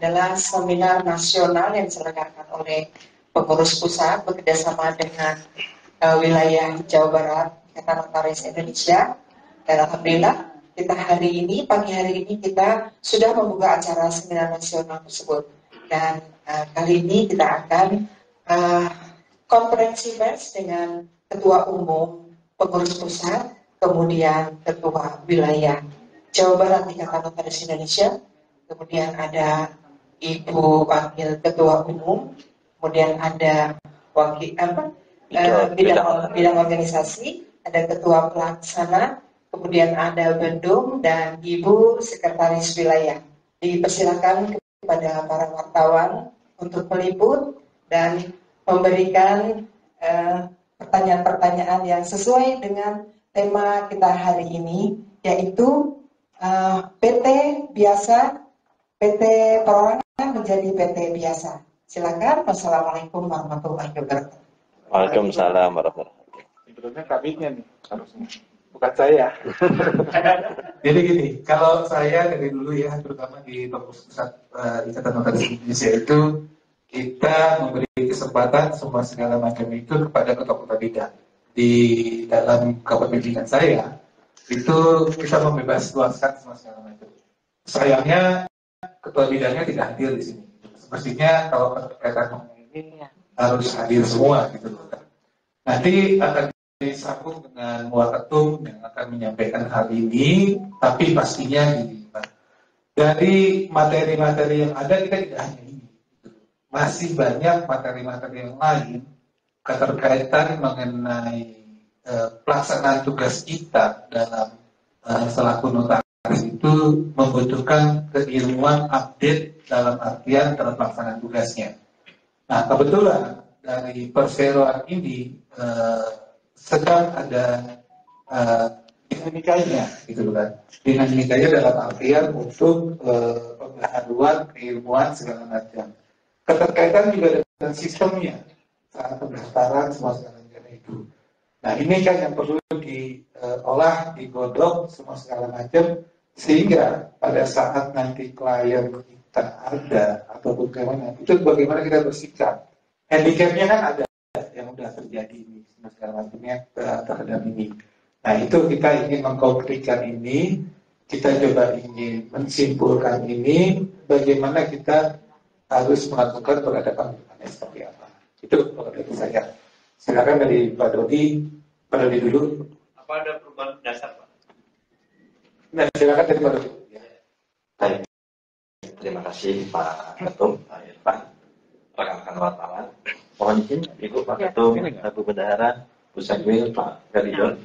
adalah seminar nasional yang diselenggarakan oleh pengurus pusat bekerjasama dengan uh, wilayah Jawa Barat, Ikatan Notaris Indonesia. Dan Alhamdulillah kita hari ini, pagi hari ini kita sudah membuka acara seminar nasional tersebut. Dan uh, kali ini kita akan uh, konferensi pers dengan Ketua Umum Pengurus Pusat, kemudian Ketua Wilayah Jawa Barat Ikatan Notaris Indonesia, kemudian ada Ibu Wakil Ketua Umum, kemudian ada wakil apa bidang, uh, bidang, bidang organisasi, ada ketua pelaksana, kemudian ada Bendung dan Ibu Sekretaris Wilayah. Dipersilakan kepada para wartawan untuk meliput dan memberikan pertanyaan pertanyaan-pertanyaan yang sesuai dengan tema kita hari ini, yaitu uh, PT biasa, PT perorangan menjadi PT biasa. Silakan. Wassalamualaikum warahmatullahi wabarakatuh. Waalaikumsalam warahmatullahi wabarakatuh. Sebetulnya kabinnya nih harusnya, bukan saya. Jadi gini, kalau saya dari dulu ya, terutama di Pengurus Pusat uh, Ikatan Notaris Indonesia itu kita memberi kesempatan semua segala macam itu kepada ketua-ketua bidang. Di dalam kepemimpinan saya, itu kita membebas luaskan semua segala macam. Sayangnya ketua bidangnya tidak hadir di sini mestinya kalau berkaitan ini harus hadir semua gitu loh. Nanti akan disambung dengan Ketum yang akan menyampaikan hal ini, tapi pastinya Pak. Dari materi-materi yang ada kita tidak hanya ini, gitu. masih banyak materi-materi yang lain keterkaitan mengenai uh, pelaksanaan tugas kita dalam uh, selaku notaris itu membutuhkan keilmuan update dalam artian dalam pelaksanaan tugasnya. Nah, kebetulan dari perseroan ini eh, sedang ada eh, dinamikanya, gitu kan. Dinamikanya dalam artian untuk eh, pengetahuan, keilmuan segala macam. Keterkaitan juga dengan sistemnya saat pendaftaran semua segala itu. Nah, ini kan yang perlu diolah, digodok semua segala macam sehingga pada saat nanti klien tak ada atau bagaimana itu bagaimana kita bersikap handicapnya kan ada yang sudah terjadi ini segala macamnya terhadap ini. Nah itu kita ingin mengkonkretkan ini kita coba ingin mensimpulkan ini bagaimana kita harus melakukan peradaban. Seperti apa? Itu kalau dari saya. Silakan dari Pak Dodi Pak Dodi dulu apa ada perubahan dasar Pak nah silakan dari Pak Dodi ya. Baik. Terima kasih Pak Ketum, Pak Irfan, rekan-rekan wartawan. Mohon izin Ibu Pak ya, Ketum, Bu Bendahara, Bu Sakwil, Pak Galidon.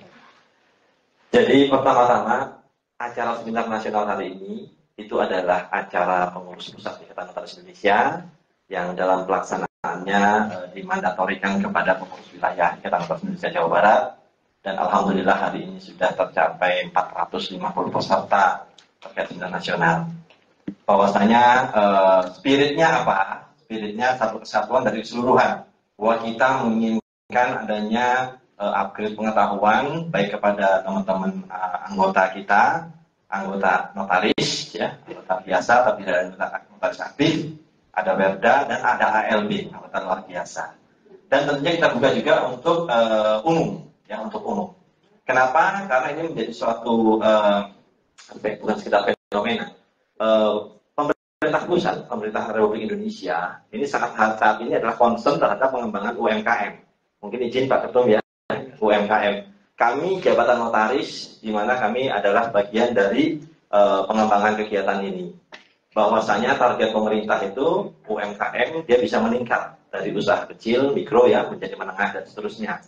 Jadi pertama-tama acara seminar nasional hari ini itu adalah acara pengurus pusat Ikatan Notaris Indonesia yang dalam pelaksanaannya e, dimandatorikan kepada pengurus wilayah Ikatan Notaris Indonesia Jawa Barat dan alhamdulillah hari ini sudah tercapai 450 peserta terkait seminar nasional bahwasanya uh, spiritnya apa? Spiritnya satu kesatuan dari keseluruhan. Bahwa kita menginginkan adanya uh, upgrade pengetahuan baik kepada teman-teman anggota kita, anggota notaris, ya, anggota biasa tapi tidak anggota notaris aktif, ada Werda dan ada ALB, anggota luar biasa. Dan tentunya kita buka juga untuk uh, umum, ya untuk umum. Kenapa? Karena ini menjadi suatu uh, bukan sekitar fenomena. Uh, pemerintah pusat, pemerintah Republik Indonesia, ini sangat saat ini adalah concern terhadap pengembangan UMKM. Mungkin izin Pak Ketum ya, UMKM. Kami jabatan notaris, di mana kami adalah bagian dari uh, pengembangan kegiatan ini. Bahwasanya target pemerintah itu UMKM dia bisa meningkat dari usaha kecil, mikro ya, menjadi menengah dan seterusnya.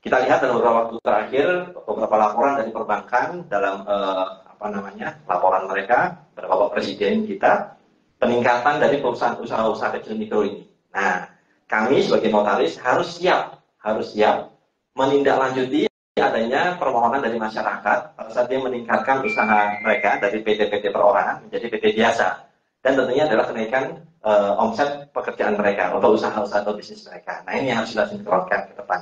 Kita lihat dalam beberapa waktu terakhir beberapa laporan dari perbankan dalam uh, apa namanya laporan mereka kepada Bapak Presiden kita peningkatan dari perusahaan usaha-usaha kecil mikro ini. Nah, kami sebagai notaris harus siap, harus siap menindaklanjuti adanya permohonan dari masyarakat pada saat dia meningkatkan usaha mereka dari PT-PT perorangan menjadi PT biasa. Dan tentunya adalah kenaikan e, omset pekerjaan mereka atau usaha-usaha atau bisnis mereka. Nah ini yang harus sinkronkan ke depan.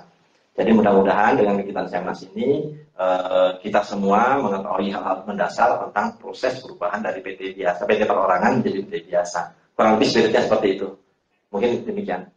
Jadi mudah-mudahan dengan kegiatan Semnas ini eh, kita semua mengetahui hal-hal mendasar tentang proses perubahan dari PT biasa, PT perorangan menjadi PT biasa. kurang lebih spiritnya seperti itu. Mungkin demikian.